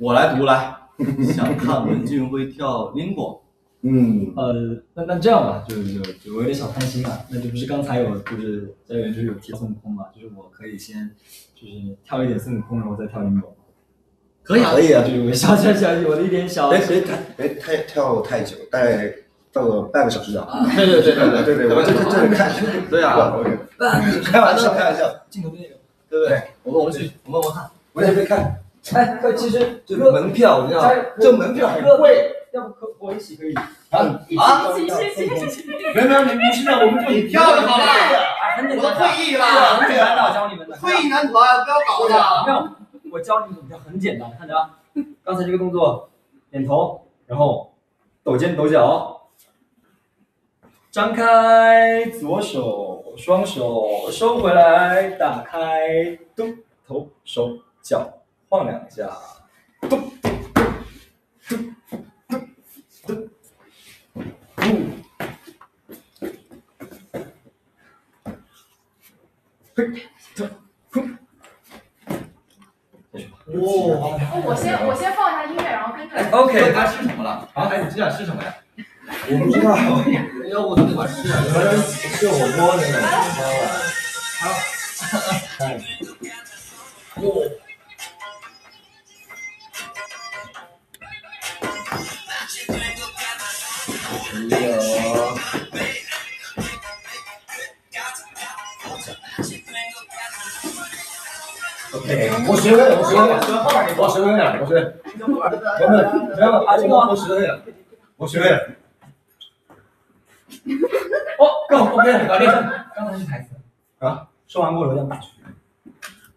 我来读来，想看文俊辉跳苹果，嗯，呃，那那这样吧，就是就我有点小贪心啊，那就不是刚才有就是在有就是有提孙悟空嘛，就是我可以先就是跳一点孙悟空，然后再跳苹果，可以啊，可以啊，就是我小小小我的一点小，哎，别太，哎太跳太久，大概到个半个小时啊。对对对对对对，我就这就看，对啊，开玩笑开玩笑，镜头对，对不对？我们我们去，我们我们看，我也可以看。哎，但其实这个门票，你知道吗？这门票很贵，要不客我一起可以？啊啊！行行行行行，没有没有，你不需要，我们就你跳就好了。我退役了，很简单，教你们的。退役男团，不要搞了。没有，我教你们怎么跳，很简单，看着。啊。刚才这个动作，点头，然后抖肩抖脚，张开左手，双手收回来，打开，头手脚。放两下，咚咚咚咚咚，嘿，咚咚。哇！我先我先放一下音乐，然后跟着来。O K，他吃什么了？啊，你今想吃什么呀？我不知道，要不等晚上？晚上是我播的那种，好吧？好，哈哈，哎，哇！没有。OK，我学会，了，学会，我学会了，我学。没有，没有，还有吗？我学会了，我学会了。哦，够 OK 搞定。刚才那台词啊，说完给我留点掌